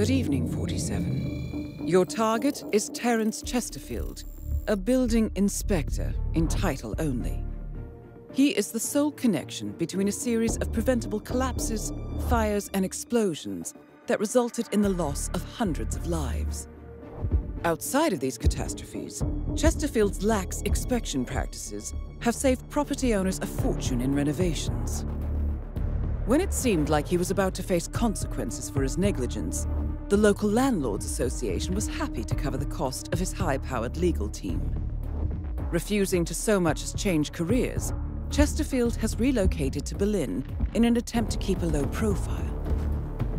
Good evening, 47. Your target is Terence Chesterfield, a building inspector in title only. He is the sole connection between a series of preventable collapses, fires, and explosions that resulted in the loss of hundreds of lives. Outside of these catastrophes, Chesterfield's lax inspection practices have saved property owners a fortune in renovations. When it seemed like he was about to face consequences for his negligence, the local Landlords Association was happy to cover the cost of his high-powered legal team. Refusing to so much as change careers, Chesterfield has relocated to Berlin in an attempt to keep a low profile.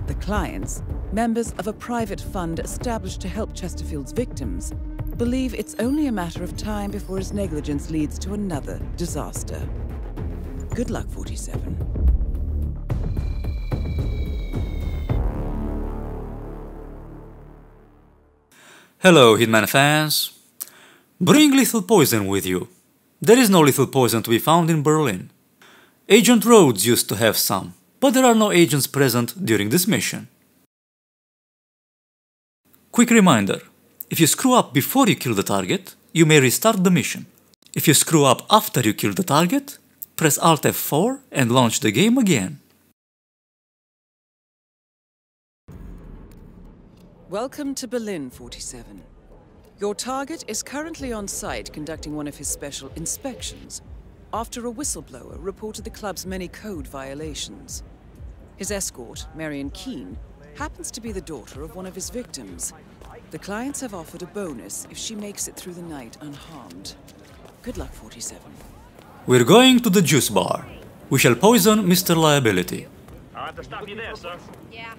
The clients, members of a private fund established to help Chesterfield's victims, believe it's only a matter of time before his negligence leads to another disaster. Good luck, 47. Hello, Hitman fans. Bring lethal poison with you. There is no lethal poison to be found in Berlin. Agent Rhodes used to have some, but there are no agents present during this mission. Quick reminder, if you screw up before you kill the target, you may restart the mission. If you screw up after you kill the target, press Alt F4 and launch the game again. Welcome to Berlin, 47. Your target is currently on site conducting one of his special inspections after a whistleblower reported the club's many code violations. His escort, Marion Keene, happens to be the daughter of one of his victims. The clients have offered a bonus if she makes it through the night unharmed. Good luck, 47. We're going to the juice bar. We shall poison Mr. Liability. I'll have to stop you there, sir. Yeah,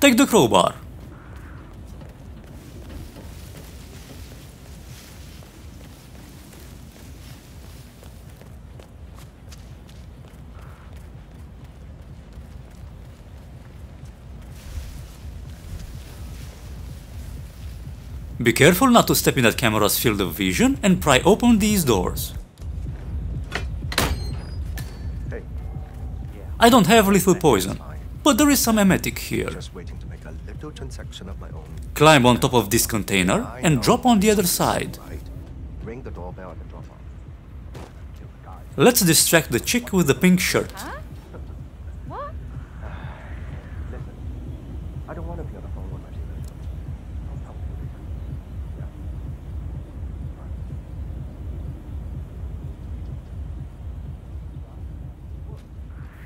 Take the crowbar. Be careful not to step in that camera's field of vision and pry open these doors. I don't have lethal poison, but there is some emetic here. Just waiting to make a little transaction of my own. Climb on top of this container and drop on the other side. Ring the doorbell and drop off. Let's distract the chick with the pink shirt. What? I don't want to be on the phone with my team. I'll talk to you later. Yeah.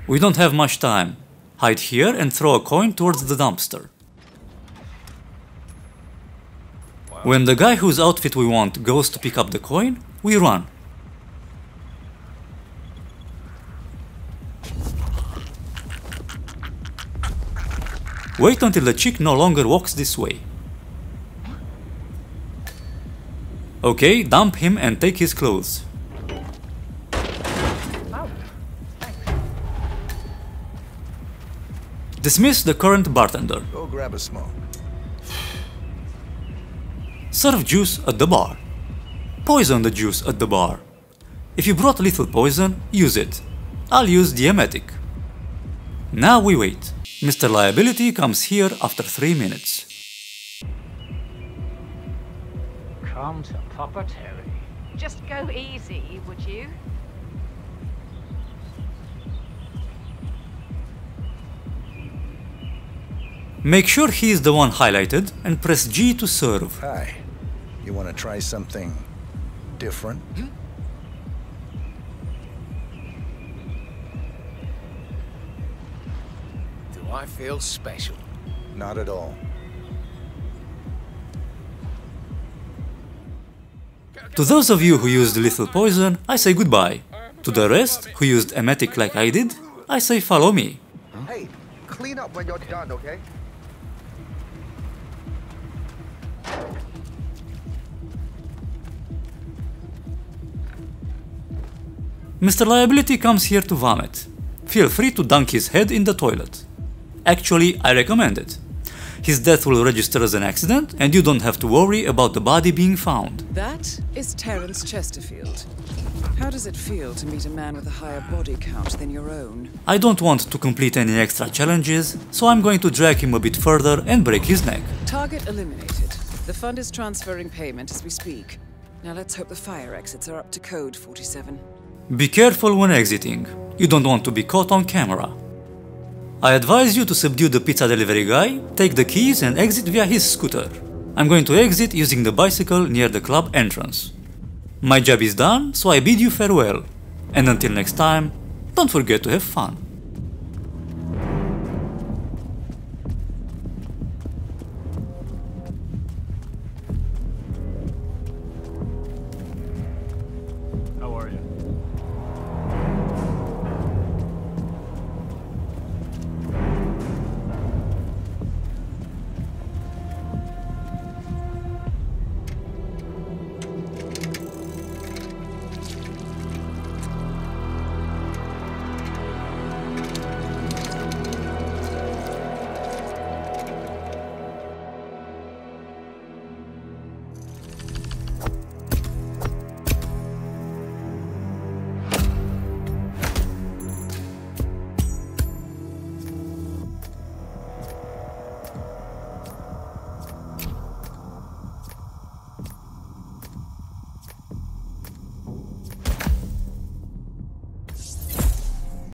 We don't have much time. Hide here and throw a coin towards the dumpster. When the guy whose outfit we want goes to pick up the coin, we run. Wait until the chick no longer walks this way. Okay, dump him and take his clothes. Dismiss the current bartender. Go grab a smoke. Serve juice at the bar. Poison the juice at the bar. If you brought lethal poison, use it. I'll use the emetic. Now we wait. Mr. Liability comes here after 3 minutes. Come to Papa Terry. Just go easy, would you? Make sure he is the one highlighted and press G to serve. Hi. You want to try something different? Hmm? Do I feel special? Not at all. To those of you who used lethal poison, I say goodbye. To the rest, who used emetic like I did, I say follow me. Hey, clean up when you're done, okay? Mr. Liability comes here to vomit. feel free to dunk his head in the toilet. Actually, I recommend it. His death will register as an accident and you don't have to worry about the body being found. That is Terence Chesterfield. How does it feel to meet a man with a higher body count than your own? I don't want to complete any extra challenges, so I'm going to drag him a bit further and break his neck. Target eliminated. The fund is transferring payment as we speak. Now let's hope the fire exits are up to code 47. Be careful when exiting. You don't want to be caught on camera. I advise you to subdue the pizza delivery guy, take the keys and exit via his scooter. I'm going to exit using the bicycle near the club entrance. My job is done, so I bid you farewell. And until next time, don't forget to have fun.